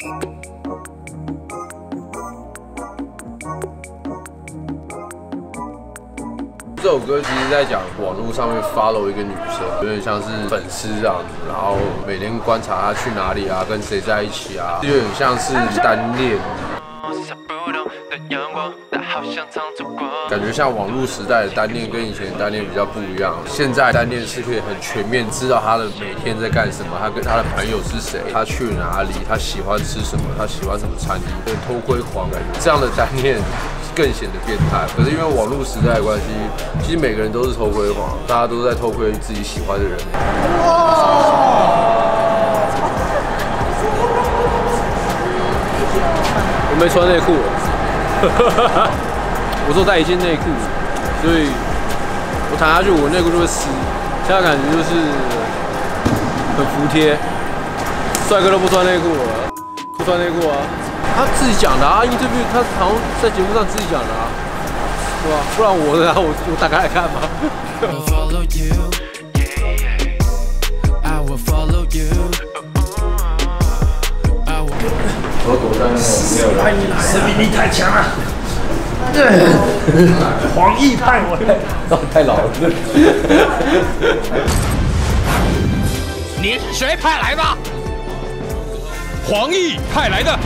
这首歌其实在讲网络上面 follow 一个女生，有点像是粉丝这样子，然后每天观察她去哪里啊，跟谁在一起啊，有点像是单恋。感觉像网络时代的单恋跟以前的单恋比较不一样。现在单恋是可以很全面知道他的每天在干什么，他跟他的朋友是谁，他去哪里，他喜欢吃什么，他喜欢什么餐厅，偷窥狂感觉。这样的单恋更显得变态。可是因为网络时代的关系，其实每个人都是偷窥狂，大家都在偷窥自己喜欢的人。我没穿内裤。我说带一件内裤，所以我躺下去，我内裤就会湿。现在感觉就是很服帖，帅哥都不穿内裤了，不穿内裤啊？他自己讲的啊，因为这边他好像在节目上自己讲的啊，对吧？不然我的我我打开来看嘛。我躲在那个，欢迎来，生命力太强了。对，黄奕派我来，太老了。你是谁派来的？黄奕派来的。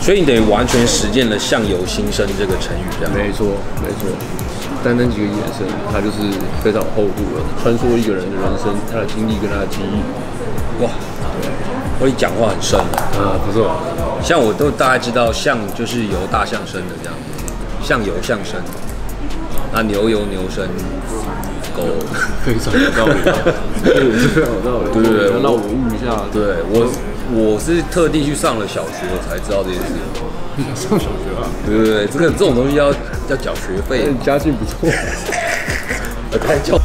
所以你得完全实践了“相由心生”这个成语，这样。没错，没错。单单几个眼神，他就是非常厚度了，穿梭一个人的人生，他的经历跟他的记忆。哇，我你讲话很深了。啊，不错。像我都大概知道，象就是由大象生的这样。象由象生，那牛由牛生，狗 非常有道理，对，非常有道理。对对对，让我悟一下。对我，我是特地去上了小学，我才知道这件事。上小学啊？对对对，这个这种东西要要缴学费。家境不错，开教。